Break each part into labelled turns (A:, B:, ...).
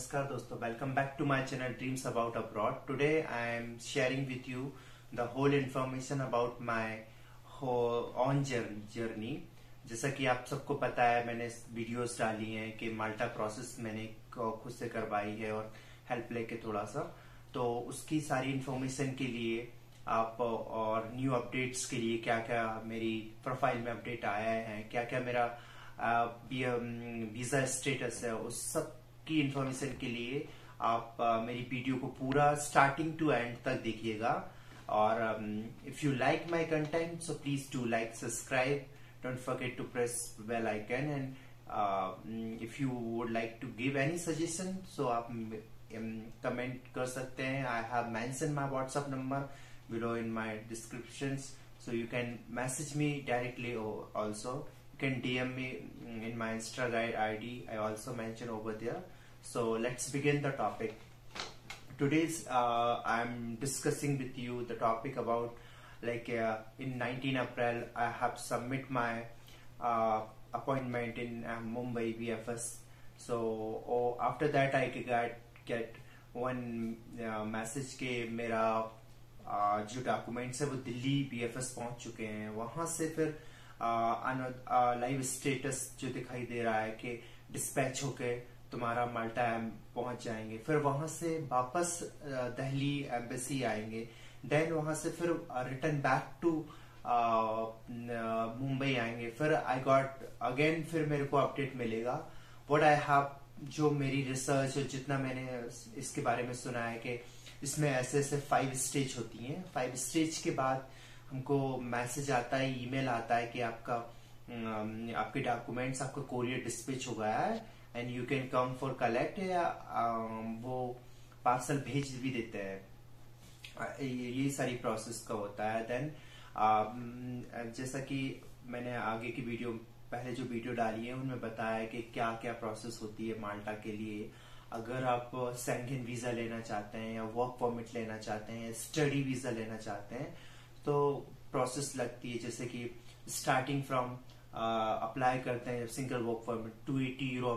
A: नमस्कार दोस्तों welcome back to my channel dreams about abroad today I am sharing with you the whole information about my own journey journey जैसा कि आप सबको पता है, मैंने वीडियोस डाली हैं कि माल्टा प्रोसेस मैंने खुद से करवाई है और हेल्प लेके थोड़ा सा। तो उसकी सारी इन्फॉर्मेशन के लिए आप, और न्यू अपडेट्स के लिए क्या क्या मेरी प्रोफ़ाइल में अपडेट आया है क्या क्या मेरा वीज़ा स्टेटस है, उस सब की इंफॉर्मेशन के लिए आप मेरी वीडियो को पूरा स्टार्टिंग टू एंड तक देखिएगा। और if you like my content so please to like subscribe don't forget to press bell icon and if you would like to give any suggestion so आप कमेंट कर सकते हैं। I have mention my WhatsApp number below in my description so you can message me directly also. You can dm me in my insta id i also mention over there. So let's begin the topic. Today's uh, I'm discussing with you the topic about like uh, in 19 April I have submit my uh, appointment in uh, Mumbai BFS. So oh, after that I get get one uh, message के मेरा uh, जो documents है वो Delhi BFS पहुँच चुके हैं वहाँ से फिर लाइव स्टेटस जो दिखाई दे रहा है कि डिस्पैच होके तुम्हारा माल्टा पहुँच जाएँगे। फिर वहाँ से वापस दिल्ली एम्बेसी आएँगे। देन वहाँ से फिर रिटर्न बैक टू मुंबई आएँगे। फिर आई गॉट अगेन फिर मेरे को अपडेट मिलेगा। वट आई हैव जो मेरी रिसर्च जितना मैंने इसके बारे में सुना है कि इसमें ऐसे ऐसे फाइव स्टेज होती हैं। फाइव स्टेज के बाद हमको मैसेज आता है ईमेल आता है कि आपका आपके डॉक्यूमेंट्स आपका कोरियर डिस्पैच हो गया है। And you can come for collect या um, वो पार्सल भेज भी देते हैं। ये सारी प्रोसेस का होता है। देन um, जैसा कि मैंने आगे की वीडियो पहले जो वीडियो डाली है उनमें बताया कि क्या क्या प्रोसेस होती है माल्टा के लिए। अगर आप सेंगन वीज़ा लेना चाहते हैं या वर्क परमिट लेना चाहते हैं स्टडी वीज़ा लेना चाहते हैं तो प्रोसेस लगती है। जैसे कि स्टार्टिंग फ्रॉम अप्लाई करते हैं single work permit two eighty euro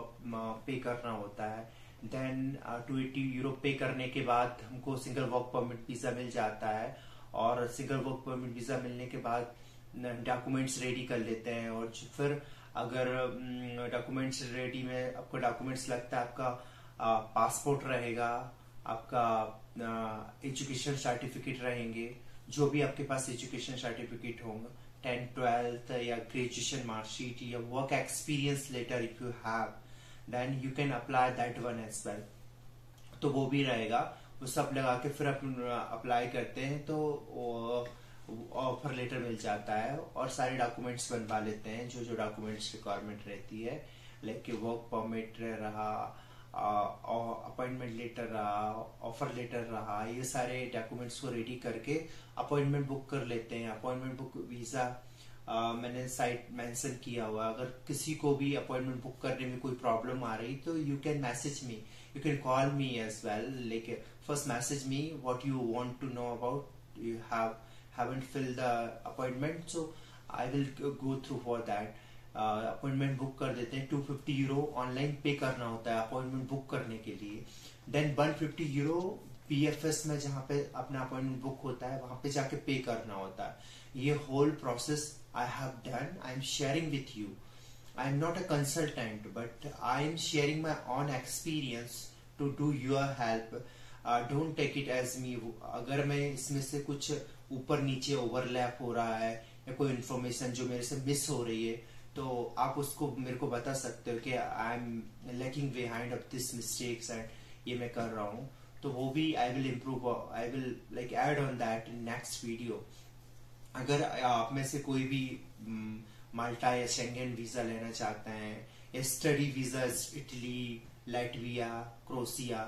A: पे करना होता है। देन टू एटी यूरो पे करने के बाद हमको सिंगल वर्क परमिट वीज़ा मिल जाता है। और सिंगल वर्क परमिट वीज़ा मिलने के बाद डॉक्यूमेंट्स रेडी कर लेते हैं। और फिर अगर डॉक्यूमेंट्स रेडी में आपको डॉक्यूमेंट्स लगता है, आपका पासपोर्ट रहेगा, आपका एजुकेशन सर्टिफिकेट रहेंगे, जो भी आपके पास एजुकेशन सर्टिफिकेट होंगे। टेंथ ट्वेल्थ या ग्रेजुएशन मार्कशीट या work experience letter if you have then you can apply that one as well तो वो भी रहेगा। वो सब लगा के फिर अप्लाई करते हैं तो ऑफ़र लेटर मिल जाता है और सारे डॉक्यूमेंट्स बनवा लेते हैं जो जो डॉक्यूमेंट्स रिक्वायरमेंट रहती है लाइक वर्क परमिट रहा अपॉइंटमेंट लेटर रहा ऑफ़र लेटर रहा, ये सारे डॉक्यूमेंट्स को रेडी करके अपॉइंटमेंट बुक कर लेते हैं। अपॉइंटमेंट बुक वीज़ा मैंने साइट मेंशन किया हुआ अगर किसी को भी अपॉइंटमेंट बुक करने में कोई प्रॉब्लम आ रही तो you can message me you can call me as well like first message me what you want to know about you have haven't filled the appointment, so I will go through for that. Appointment book कर देते हैं। To fifty euro online पे करना होता है appointment book करने के लिए। Then one fifty euro PFS में जहाँ पे अपना अपॉइंटमेंट बुक होता है, वहाँ पे जाके पे करना होता है। ये whole process I have done I am sharing with you I am not a consultant but I am sharing my own experience to do your help don't take it as me अगर मैं इसमें से कुछ ऊपर नीचे overlap हो रहा है या कोई इन्फॉर्मेशन जो मेरे से मिस हो रही है तो आप उसको मेरे को बता सकते हो कि I am lacking behind of this mistakes and ये मैं कर रहा हूँ। तो वो भी I will improve I will like add on that in next video अगर आप में से कोई भी माल्टा mm, या शेंगन वीज़ा लेना चाहते हैं या study visa Italy Latvia Croatia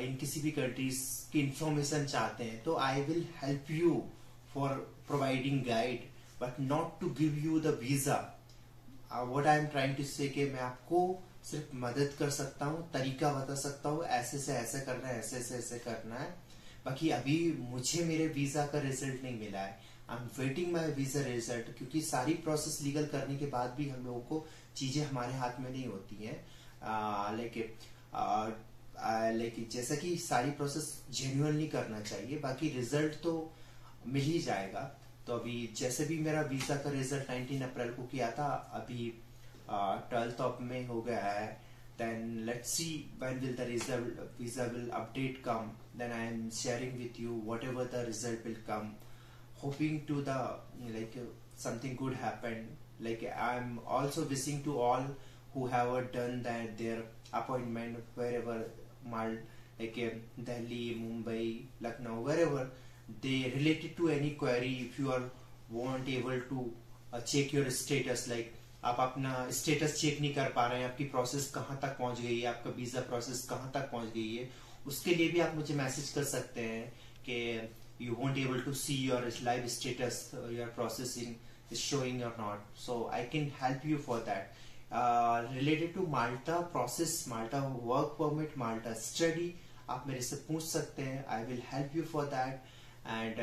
A: इन किसी भी कंट्रीज़ की इंफॉर्मेशन चाहते हैं तो I will help you for providing guide but not to give you the visa what I am trying to say कि मैं आपको सिर्फ़ मदद कर सकता हूँ, तरीका बता सकता हूँ, ऐसे से ऐसे करना है, ऐसे से ऐसे करना है। बाकी अभी मुझे मेरे वीज़ा का रिज़ल्ट नहीं मिला है। I am waiting my visa result क्योंकि सारी प्रोसेस लीगल करने के बाद भी हम लोगों को चीज़ें हमारे हाथ में नहीं होती हैं। लेकिन लाइक जैसा कि सारी प्रोसेस जेन्युअनली करना चाहिए, बाकी रिज़ल्ट तो मिल ही जाएगा। तो अभी जैसे भी मेरा वीज़ा का रिज़ल्ट 19 अप्रैल को किया था अभी ट्वेल्थ ऑफ़ में हो गया है then let's see when will the result visa will update come then i am sharing with you whatever the result will come hoping to the like uh, something good happen like i'm also wishing to all who have done that their appointment wherever mal like uh, delhi mumbai lucknow wherever they related to any query if you are weren't able to uh, check your status like आप अपना status check नहीं कर पा रहे हैं आपकी process कहाँ तक पहुँच गई है आपका वीज़ा प्रोसेस कहाँ तक पहुँच गई है उसके लिए भी आप मुझे मैसेज कर सकते हैं कि you won't able to see your live status your processing is showing और not so I can help you for that related to Malta process Malta work permit Malta study आप मेरे से पूछ सकते हैं I will help you for that and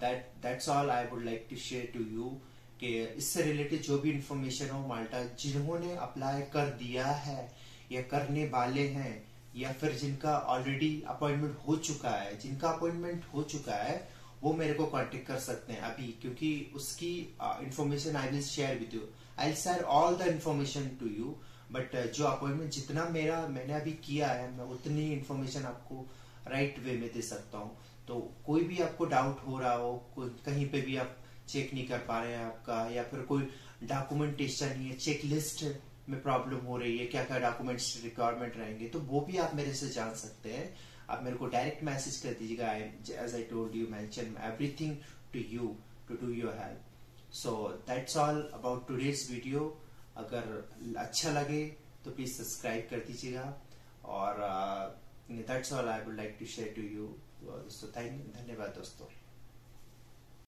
A: that that's all I would like to share to you कि इससे related जो भी इंफॉर्मेशन हो, माल्टा जिन्होंने अप्लाई कर दिया है, या करने वाले हैं, या फिर जिनका ऑलरेडी अपॉइंटमेंट हो चुका है, जिनका अपॉइंटमेंट हो चुका है, वो मेरे को कांटेक्ट कर सकते हैं अभी, क्योंकि उसकी information I will share with you I will share all the information to you but जो अपॉइंटमेंट जितना मेरा, मैंने अभी किया है, मैं उतनी इन्फॉर्मेशन आपको राइट वे में दे सकता हूँ। तो कोई भी आपको डाउट हो रहा हो कहीं पे भी आप चेक नहीं कर पा रहे हैं आपका, या फिर कोई डॉक्यूमेंटेशन है चेक लिस्ट में प्रॉब्लम हो रही है क्या क्या डॉक्यूमेंट्स रिक्वायरमेंट रहेंगे तो वो भी आप मेरे से जान सकते हैं। आप मेरे को डायरेक्ट मैसेज कर दीजिएगा as I told you mention everything to you to do your help so that's all about today's video अगर अच्छा लगे तो प्लीज़ सब्सक्राइब कर दीजिएगा। और that's all I would like to share to you so thank धन्यवाद दोस्तों